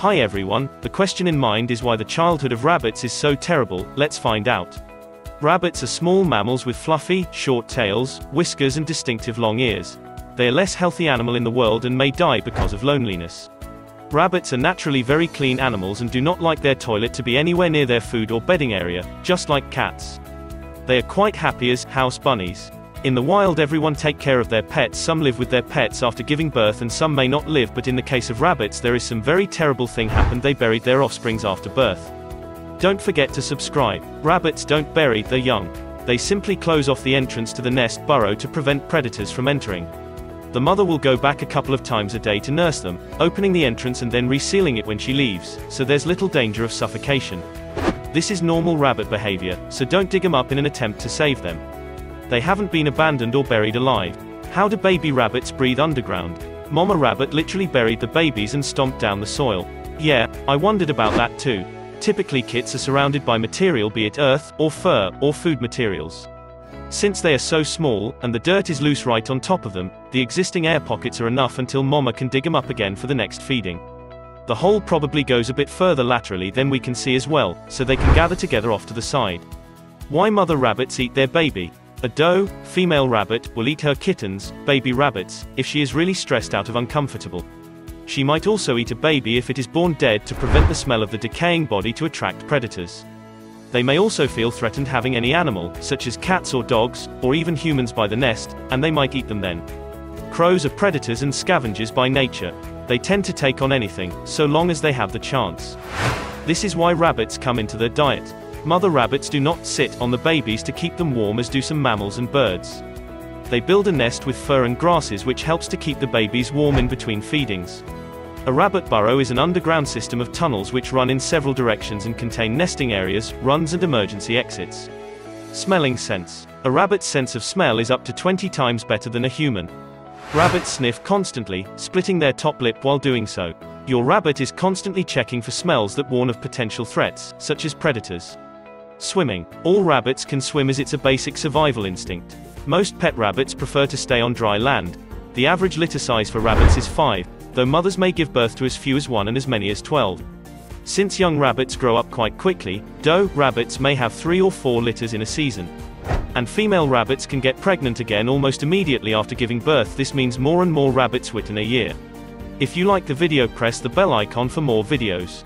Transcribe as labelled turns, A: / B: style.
A: Hi everyone, the question in mind is why the childhood of rabbits is so terrible, let's find out. Rabbits are small mammals with fluffy, short tails, whiskers and distinctive long ears. They are less healthy animal in the world and may die because of loneliness. Rabbits are naturally very clean animals and do not like their toilet to be anywhere near their food or bedding area, just like cats. They are quite happy as house bunnies. In the wild everyone take care of their pets some live with their pets after giving birth and some may not live but in the case of rabbits there is some very terrible thing happened they buried their offsprings after birth. Don't forget to subscribe. Rabbits don't bury their young. They simply close off the entrance to the nest burrow to prevent predators from entering. The mother will go back a couple of times a day to nurse them, opening the entrance and then resealing it when she leaves, so there's little danger of suffocation. This is normal rabbit behavior, so don't dig them up in an attempt to save them. They haven't been abandoned or buried alive. How do baby rabbits breathe underground? Mama rabbit literally buried the babies and stomped down the soil. Yeah, I wondered about that too. Typically kits are surrounded by material be it earth, or fur, or food materials. Since they are so small, and the dirt is loose right on top of them, the existing air pockets are enough until mama can dig them up again for the next feeding. The hole probably goes a bit further laterally than we can see as well, so they can gather together off to the side. Why mother rabbits eat their baby? A doe, female rabbit, will eat her kittens, baby rabbits, if she is really stressed out of uncomfortable. She might also eat a baby if it is born dead to prevent the smell of the decaying body to attract predators. They may also feel threatened having any animal, such as cats or dogs, or even humans by the nest, and they might eat them then. Crows are predators and scavengers by nature. They tend to take on anything, so long as they have the chance. This is why rabbits come into their diet. Mother rabbits do not sit on the babies to keep them warm as do some mammals and birds. They build a nest with fur and grasses which helps to keep the babies warm in between feedings. A rabbit burrow is an underground system of tunnels which run in several directions and contain nesting areas, runs and emergency exits. Smelling sense. A rabbit's sense of smell is up to 20 times better than a human. Rabbits sniff constantly, splitting their top lip while doing so. Your rabbit is constantly checking for smells that warn of potential threats, such as predators. Swimming. All rabbits can swim as it's a basic survival instinct. Most pet rabbits prefer to stay on dry land. The average litter size for rabbits is 5, though mothers may give birth to as few as 1 and as many as 12. Since young rabbits grow up quite quickly, doe rabbits may have 3 or 4 litters in a season. And female rabbits can get pregnant again almost immediately after giving birth this means more and more rabbits wit in a year. If you like the video press the bell icon for more videos.